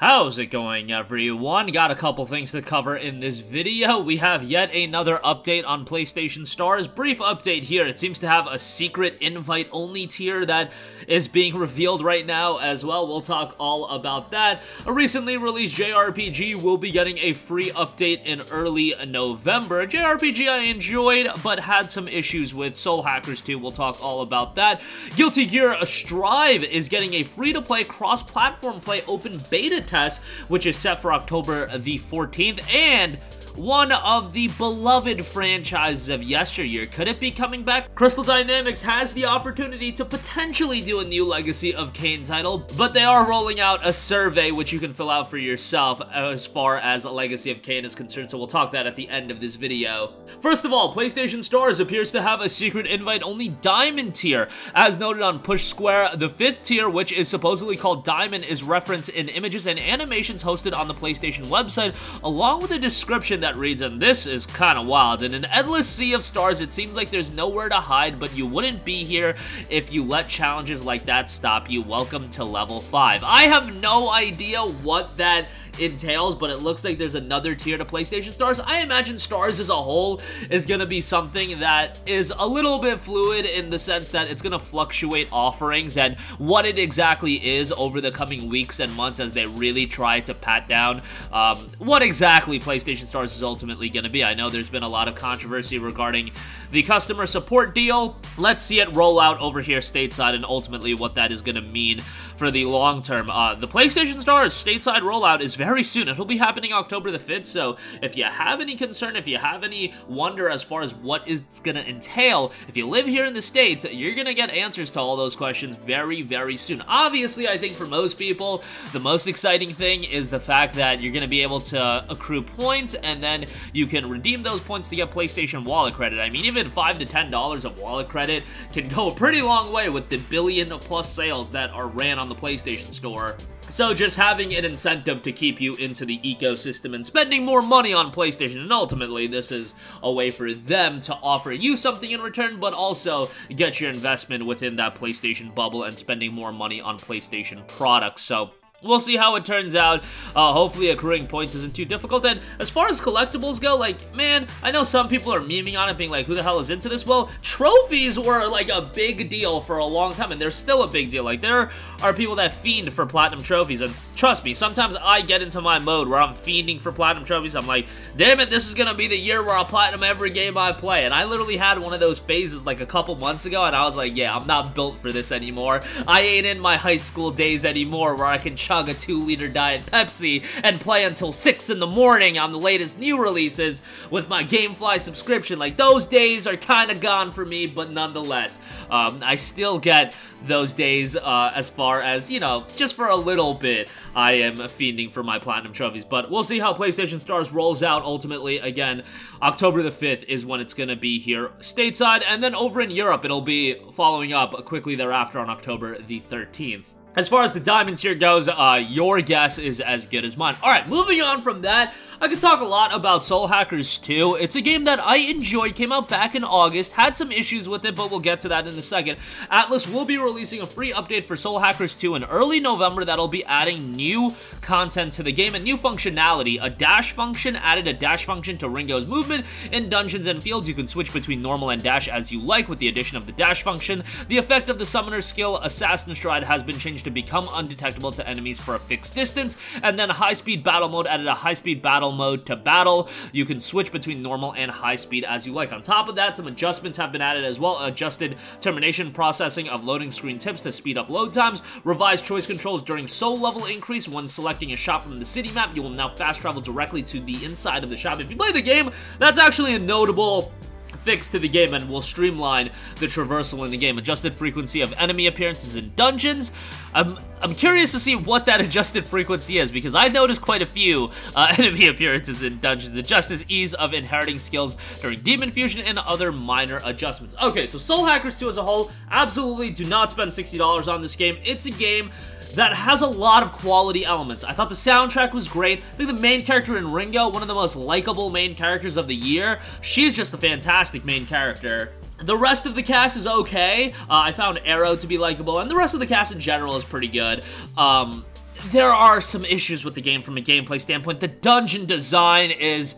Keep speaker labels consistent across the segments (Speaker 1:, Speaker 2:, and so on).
Speaker 1: How's it going everyone? Got a couple things to cover in this video. We have yet another update on PlayStation Stars. Brief update here. It seems to have a secret invite-only tier that is being revealed right now as well. We'll talk all about that. A recently released JRPG will be getting a free update in early November. JRPG I enjoyed, but had some issues with Soul Hackers 2. We'll talk all about that. Guilty Gear Strive is getting a free-to-play cross-platform play open beta test, which is set for October the 14th, and one of the beloved franchises of yesteryear. Could it be coming back? Crystal Dynamics has the opportunity to potentially do a new Legacy of Kain title, but they are rolling out a survey which you can fill out for yourself as far as Legacy of Kain is concerned, so we'll talk that at the end of this video. First of all, PlayStation Stars appears to have a secret invite-only Diamond tier. As noted on Push Square, the fifth tier, which is supposedly called Diamond, is referenced in images and animations hosted on the PlayStation website, along with a description that reads, and this is kind of wild. In an endless sea of stars, it seems like there's nowhere to hide, but you wouldn't be here if you let challenges like that stop you. Welcome to level 5. I have no idea what that entails, but it looks like there's another tier to PlayStation Stars. I imagine Stars as a whole is going to be something that is a little bit fluid in the sense that it's going to fluctuate offerings and what it exactly is over the coming weeks and months as they really try to pat down um, what exactly PlayStation Stars is ultimately going to be. I know there's been a lot of controversy regarding the customer support deal. Let's see it roll out over here stateside and ultimately what that is going to mean for the long term. Uh, the PlayStation Stars stateside rollout is very soon. It'll be happening October the 5th, so if you have any concern, if you have any wonder as far as what it's going to entail, if you live here in the States, you're going to get answers to all those questions very, very soon. Obviously, I think for most people, the most exciting thing is the fact that you're going to be able to accrue points, and then you can redeem those points to get PlayStation Wallet credit. I mean, even 5 to $10 of wallet credit can go a pretty long way with the billion plus sales that are ran on the PlayStation Store. So just having an incentive to keep you into the ecosystem and spending more money on PlayStation, and ultimately this is a way for them to offer you something in return, but also get your investment within that PlayStation bubble and spending more money on PlayStation products. So We'll see how it turns out. Uh, hopefully accruing points isn't too difficult. And as far as collectibles go, like, man, I know some people are memeing on it being like, who the hell is into this? Well, trophies were like a big deal for a long time and they're still a big deal. Like, there are people that fiend for platinum trophies. And trust me, sometimes I get into my mode where I'm fiending for platinum trophies. I'm like, damn it, this is gonna be the year where I'll platinum every game I play. And I literally had one of those phases like a couple months ago and I was like, yeah, I'm not built for this anymore. I ain't in my high school days anymore where I can chug a 2-liter Diet Pepsi and play until 6 in the morning on the latest new releases with my Gamefly subscription. Like, those days are kind of gone for me, but nonetheless, um, I still get those days uh, as far as, you know, just for a little bit, I am fiending for my Platinum Trophies. But we'll see how PlayStation Stars rolls out ultimately. Again, October the 5th is when it's going to be here stateside, and then over in Europe, it'll be following up quickly thereafter on October the 13th. As far as the diamond tier goes, uh, your guess is as good as mine. Alright, moving on from that, I could talk a lot about Soul Hackers 2. It's a game that I enjoyed, came out back in August, had some issues with it, but we'll get to that in a second. Atlus will be releasing a free update for Soul Hackers 2 in early November that'll be adding new content to the game and new functionality. A dash function added a dash function to Ringo's movement. In dungeons and fields, you can switch between normal and dash as you like with the addition of the dash function. The effect of the summoner skill, Assassin Stride, has been changed to become undetectable to enemies for a fixed distance, and then high-speed battle mode added a high-speed battle mode to battle. You can switch between normal and high speed as you like. On top of that, some adjustments have been added as well. Adjusted termination processing of loading screen tips to speed up load times, revised choice controls during soul level increase when selecting a shop from the city map. You will now fast travel directly to the inside of the shop. If you play the game, that's actually a notable fix to the game and will streamline the traversal in the game. Adjusted frequency of enemy appearances in dungeons. I'm, I'm curious to see what that adjusted frequency is because I noticed quite a few uh, enemy appearances in dungeons. Adjusted ease of inheriting skills during Demon Fusion and other minor adjustments. Okay, so Soul Hackers 2 as a whole, absolutely do not spend $60 on this game. It's a game that has a lot of quality elements. I thought the soundtrack was great. I think the main character in Ringo, one of the most likable main characters of the year, she's just a fantastic main character. The rest of the cast is okay. Uh, I found Arrow to be likable, and the rest of the cast in general is pretty good. Um, there are some issues with the game from a gameplay standpoint. The dungeon design is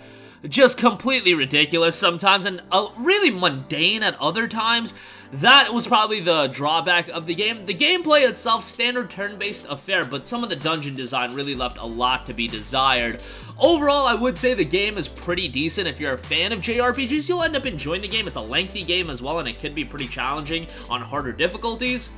Speaker 1: just completely ridiculous sometimes and uh, really mundane at other times. That was probably the drawback of the game. The gameplay itself, standard turn-based affair, but some of the dungeon design really left a lot to be desired. Overall, I would say the game is pretty decent. If you're a fan of JRPGs, you'll end up enjoying the game. It's a lengthy game as well, and it could be pretty challenging on harder difficulties.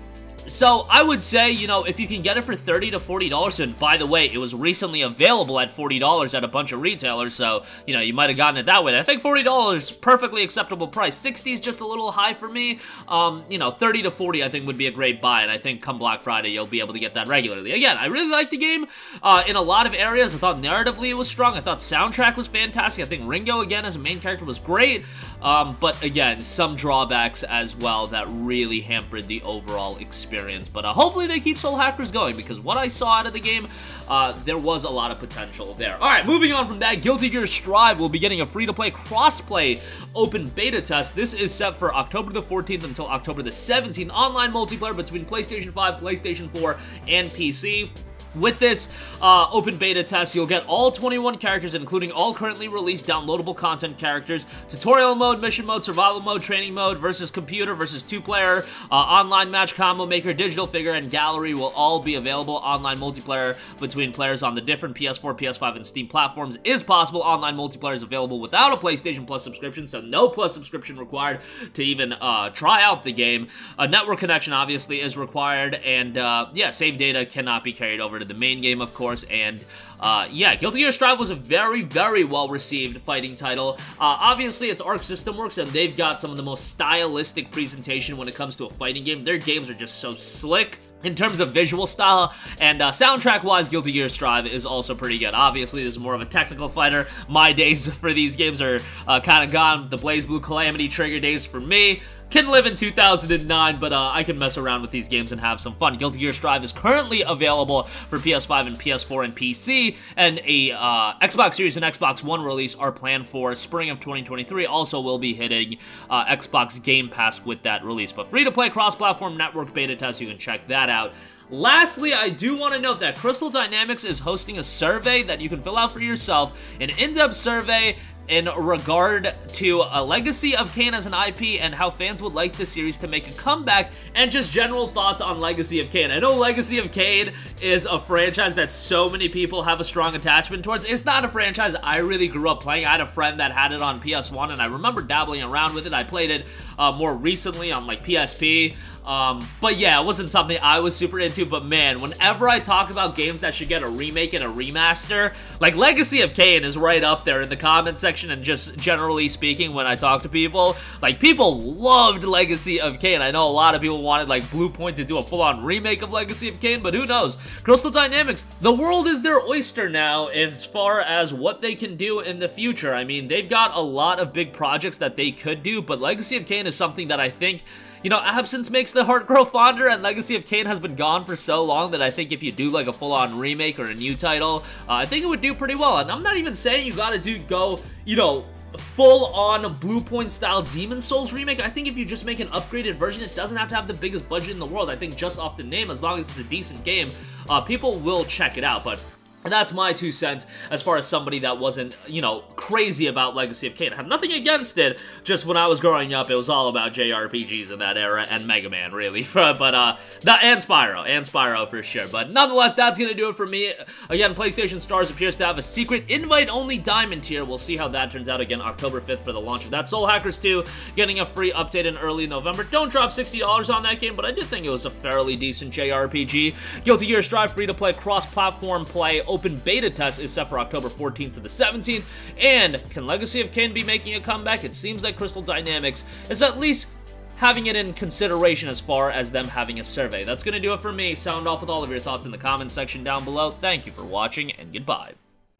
Speaker 1: So I would say, you know, if you can get it for 30 to $40, and by the way, it was recently available at $40 at a bunch of retailers, so, you know, you might have gotten it that way. I think $40, perfectly acceptable price. 60 is just a little high for me. Um, you know, 30 to 40 I think would be a great buy, and I think come Black Friday, you'll be able to get that regularly. Again, I really like the game. Uh, in a lot of areas, I thought narratively it was strong. I thought soundtrack was fantastic. I think Ringo, again, as a main character was great. Um, but again, some drawbacks as well that really hampered the overall experience. But uh, hopefully they keep Soul Hackers going because what I saw out of the game, uh, there was a lot of potential there. Alright, moving on from that, Guilty Gear Strive will be getting a free-to-play cross-play open beta test. This is set for October the 14th until October the 17th. Online multiplayer between PlayStation 5, PlayStation 4, and PC. With this uh, open beta test, you'll get all 21 characters, including all currently released downloadable content characters, tutorial mode, mission mode, survival mode, training mode, versus computer, versus two-player, uh, online match combo maker, digital figure, and gallery will all be available. Online multiplayer between players on the different PS4, PS5, and Steam platforms is possible. Online multiplayer is available without a PlayStation Plus subscription, so no Plus subscription required to even uh, try out the game. A network connection, obviously, is required, and uh, yeah, save data cannot be carried over to the main game, of course, and uh, yeah, Guilty Gear Strive was a very, very well-received fighting title. Uh, obviously, it's Arc System Works, and they've got some of the most stylistic presentation when it comes to a fighting game. Their games are just so slick in terms of visual style and uh, soundtrack-wise, Guilty Gear Strive is also pretty good. Obviously, this is more of a technical fighter. My days for these games are uh, kind of gone. The BlazBlue Calamity Trigger days for me can live in 2009, but uh, I can mess around with these games and have some fun. Guilty Gear Strive is currently available for PS5 and PS4 and PC, and a uh, Xbox Series and Xbox One release are planned for spring of 2023. Also will be hitting uh, Xbox Game Pass with that release, but free-to-play cross-platform network beta test, you can check that out. Lastly, I do want to note that Crystal Dynamics is hosting a survey that you can fill out for yourself, an in-depth survey in regard to a Legacy of Kain as an IP and how fans would like the series to make a comeback and just general thoughts on Legacy of Kain. I know Legacy of Kain is a franchise that so many people have a strong attachment towards. It's not a franchise I really grew up playing. I had a friend that had it on PS1 and I remember dabbling around with it. I played it uh, more recently on like PSP. Um, but yeah, it wasn't something I was super into, but man, whenever I talk about games that should get a remake and a remaster, like Legacy of Kain is right up there in the comment section and just generally speaking when I talk to people, like people loved Legacy of Kain. I know a lot of people wanted like Bluepoint to do a full-on remake of Legacy of Kain, but who knows? Crystal Dynamics, the world is their oyster now as far as what they can do in the future. I mean, they've got a lot of big projects that they could do, but Legacy of Kain is something that I think you know, absence makes the heart grow fonder, and Legacy of Kain has been gone for so long that I think if you do like a full-on remake or a new title, uh, I think it would do pretty well. And I'm not even saying you gotta do go, you know, full-on Bluepoint style Demon's Souls remake. I think if you just make an upgraded version, it doesn't have to have the biggest budget in the world. I think just off the name, as long as it's a decent game, uh, people will check it out. But and that's my two cents as far as somebody that wasn't, you know, crazy about Legacy of Kain. I have nothing against it, just when I was growing up, it was all about JRPGs in that era, and Mega Man, really. but, uh, and Spyro, and Spyro for sure. But nonetheless, that's gonna do it for me. Again, PlayStation Stars appears to have a secret invite-only diamond tier. We'll see how that turns out again October 5th for the launch of that. Soul Hackers 2 getting a free update in early November. Don't drop $60 on that game, but I did think it was a fairly decent JRPG. Guilty Gear Strive free-to-play cross-platform play open beta test is set for October 14th to the 17th. And can Legacy of Kain be making a comeback? It seems like Crystal Dynamics is at least having it in consideration as far as them having a survey. That's going to do it for me. Sound off with all of your thoughts in the comment section down below. Thank you for watching, and goodbye.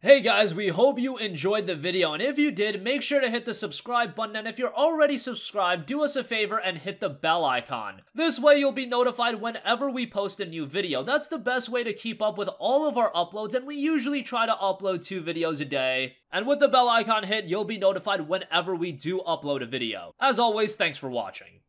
Speaker 1: Hey guys, we hope you enjoyed the video, and if you did, make sure to hit the subscribe button, and if you're already subscribed, do us a favor and hit the bell icon. This way you'll be notified whenever we post a new video. That's the best way to keep up with all of our uploads, and we usually try to upload two videos a day. And with the bell icon hit, you'll be notified whenever we do upload a video. As always, thanks for watching.